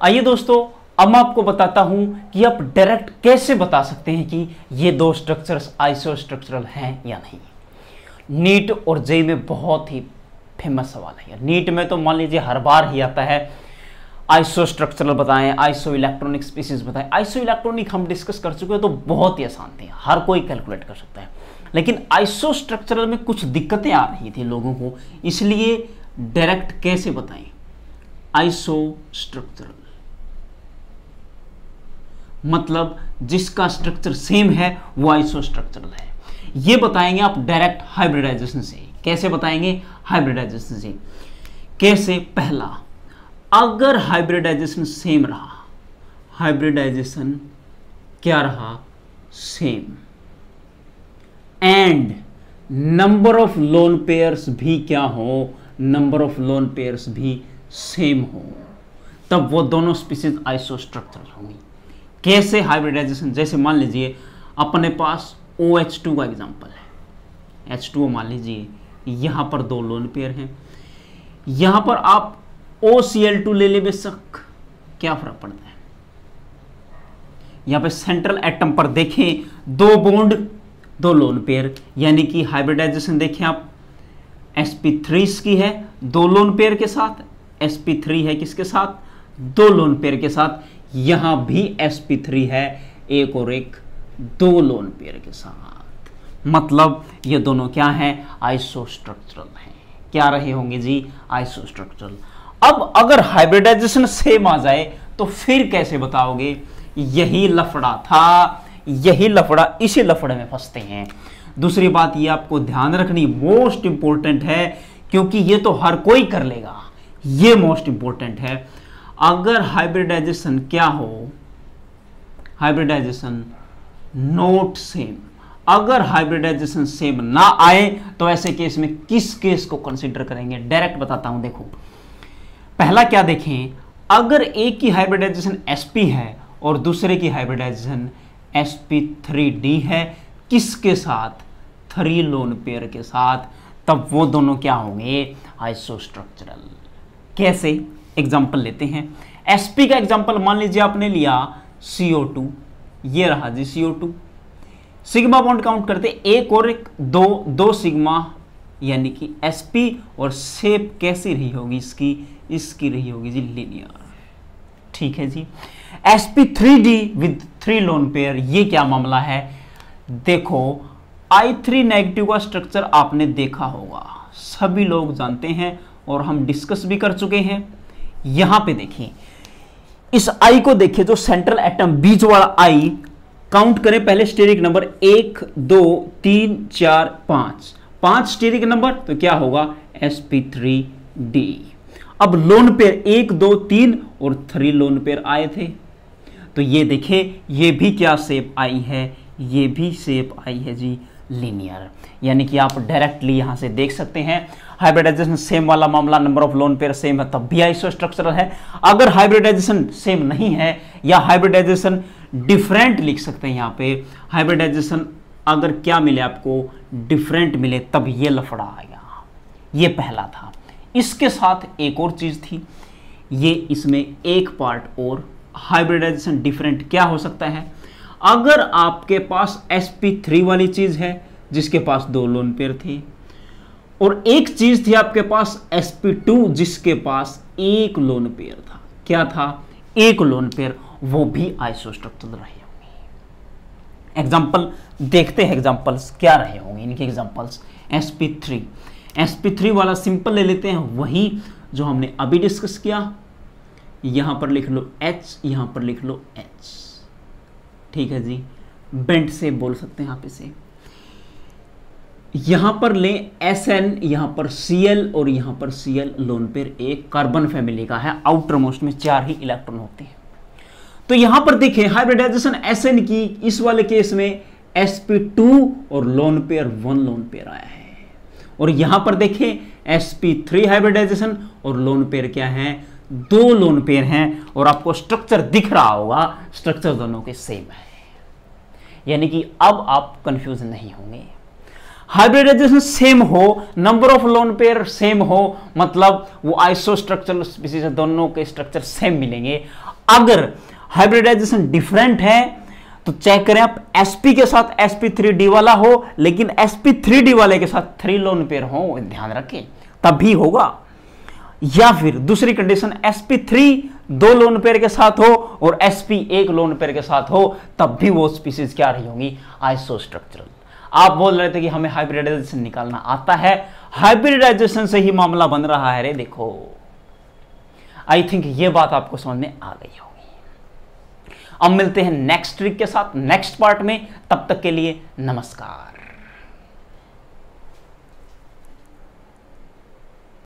आइए दोस्तों अब मैं आपको बताता हूँ कि आप डायरेक्ट कैसे बता सकते हैं कि ये दो स्ट्रक्चर्स आइसो स्ट्रक्चरल हैं या नहीं। नीट और जेई में बहुत ही फ़ेमस सवाल है नीट में तो मान लीजिए हर बार ही आता है आइसो स्ट्रक्चरल बताएँ आइसो इलेक्ट्रॉनिक स्पीसीज बताएँ। आइसो इलेक्ट्रॉनिक हम डिस्कस कर चुके हैं तो बहुत ही आसान थी, हर कोई कैलकुलेट कर सकता है। लेकिन आइसो स्ट्रक्चरल में कुछ दिक्कतें आ रही थी लोगों को, इसलिए डायरेक्ट कैसे बताएँ? आइसो स्ट्रक्चरल मतलब जिसका स्ट्रक्चर सेम है, वो आइसो स्ट्रक्चरल है। ये बताएँगे आप डायरेक्ट हाइब्रिडाइजेशन से। कैसे बताएँगे? हाइब्रिडाइजेशन से। कैसे? पहला, अगर हाइब्रिडाइजेशन सेम रहा हाइब्रिडाइजेशन क्या रहा? Same and number of lone pairs भी क्या हो? नंबर ऑफ़ लोन पेयर्स भी सेम हो। तब वो दोनों स्पीसीज आइसो स्ट्रक्चरल होंगी। कैसे हाइब्रिडाइजेशन जैसे मान लीजिए, अपने पास ओ एच टू का एग्ज़ाम्पल है। एच टू मान लीजिए, यहाँ पर दो लोन पेयर हैं। यहाँ पर आप ओ सी एल टू ले ले बेशक, क्या फ़र्क पड़ता है? यहाँ पे सेंट्रल एटम पर देखें, दो बॉन्ड दो लोन पेयर यानी कि हाइब्रिडाइजेशन देखें आप। Sp3 की है, दो लोन पेयर के साथ sp3 है किसके साथ? दो लोन पेयर के साथ। यहाँ भी sp3 है, एक और एक, दो लोन पेयर के साथ। मतलब ये दोनों क्या है? आइसोस्ट्रक्चरल हैं। क्या रहे होंगे जी? आइसोस्ट्रक्चरल अब अगर हाइब्रिडाइजेशन सेम आ जाए तो फिर कैसे बताओगे? यही लफड़ा था, यही लफड़ा इसी लफड़े में फंसते हैं। दूसरी बात ये आपको ध्यान रखनी मोस्ट इंपॉर्टेंट है, क्योंकि ये तो हर कोई कर लेगा। ये मोस्ट इंपॉर्टेंट है। अगर हाइब्रिडाइजेशन क्या हो? हाइब्रिडाइजेशन नोट सेम अगर हाइब्रिडाइजेशन सेम ना आए तो ऐसे केस में किस केस को कंसीडर करेंगे? डायरेक्ट बताता हूँ, देखो। पहला क्या देखें? अगर एक की हाइब्रिडाइजेशन sp है और दूसरे की हाइब्रिडाइजेशन sp3d है, किसके साथ? थ्री लोन पेयर के साथ। तब वो दोनों क्या होंगे? आइसोस्ट्रक्चरल कैसे? एग्जांपल लेते हैं। Sp का एग्जांपल मान लीजिए आपने लिया CO2 ये रहा जी CO2 सिग्मा बॉन्ड काउंट करते, एक और एक, दो दो सिग्मा, यानी कि sp और शेप कैसी रही होगी इसकी इसकी रही होगी जी लीनियर ठीक है जी। Sp3d with three lone pair ये क्या मामला है? देखो आई थ्री नेगेटिव का स्ट्रक्चर आपने देखा होगा। सभी लोग जानते हैं और हम डिस्कस भी कर चुके हैं। यहाँ पे देखिए। इस आई को देखिए जो सेंट्रल एटम बीच वाला आई काउंट करें, पहले स्टेरिक नंबर एक, दो, तीन, चार, पाँच। पाँच स्टेरिक नंबर तो क्या होगा? Sp3d अब लोन पेयर एक, दो, तीन और थ्री लोन पेयर आए थे। तो ये देखिए, ये भी क्या सेप आई है? ये भी शेप आई है जी। लीनियर यानी कि आप डायरेक्टली यहाँ से देख सकते हैं हाइब्रिडाइजेशन सेम वाला मामला number of lone pair same है, तब भी आइसो स्ट्रक्चरल है। अगर हाइब्रिडाइजेशन सेम नहीं है, या हाइब्रिडाइजेशन डिफरेंट लिख सकते हैं यहाँ पे हाइब्रिडाइजेशन अगर क्या मिले आपको डिफरेंट मिले, तब ये लफड़ा आएगा ये पहला था। इसके साथ एक और चीज़ थी। ये इसमें एक पार्ट और हाइब्रिडाइजेशन डिफरेंट क्या हो सकता है? अगर आपके पास sp3 वाली चीज़ है, जिसके पास दो लोन पेयर थी, और एक चीज़ थी आपके पास sp2 जिसके पास एक लोन पेयर था। क्या था? एक लोन पेयर वो भी आइसोस्ट्रक्चरल रहे होंगे। एग्ज़ाम्पल देखते हैं एग्जाम्पल्स क्या रहे होंगे, इनके एग्जाम्पल्स sp3 sp3 वाला सिंपल ले लेते हैं, वही जो हमने अभी डिस्कस किया। यहाँ पर लिख लो H, यहाँ पर लिख लो H ठीक है जी। बेंट से बोल सकते हैं आप इसे। यहाँ पर लें एस एन यहाँ पर सी एल और यहाँ पर सी एल लोन पेयर एक कार्बन फैमिली का है। आउटर मोस्ट में चार ही इलेक्ट्रॉन होते हैं। तो यहाँ पर देखें हाइब्रिडाइजेशन एस एन की इस वाले केस में sp2 और lone pair one lone pair आया है। और यहाँ पर देखें sp3 हाइब्रिडाइजेशन और लोन पेयर क्या है? दो लोन पेयर हैं और आपको स्ट्रक्चर दिख रहा होगा स्ट्रक्चर दोनों के सेम है। यानी कि अब आप कंफ्यूज नहीं होंगे। हाइब्रिडाइजेशन सेम हो number of lone pair same हो मतलब वो आइसो स्ट्रक्चरल स्पीसीज दोनों के स्ट्रक्चर सेम मिलेंगे। अगर हाइब्रिडाइजेशन डिफरेंट है तो चेक करें आप sp के साथ sp3d वाला हो, लेकिन sp3d वाले के साथ थ्री लोन पेयर हो, ध्यान रखें तब भी होगा। या फिर दूसरी कंडीशन sp3 दो लोन पेयर के साथ हो और sp एक लोन पेयर के साथ हो, तब भी वो स्पीसीज क्या रही होंगी? आइसो स्ट्रक्चरल आप बोल रहे थे कि हमें हाइब्रिडाइजेशन निकालना आता है। हाइब्रिडाइजेशन से ही मामला बन रहा है रे, देखो। आई थिंक ये बात आपको समझ में आ गई होगी। अब मिलते हैं नेक्स्ट ट्रिक के साथ नेक्स्ट पार्ट में। तब तक के लिए नमस्कार।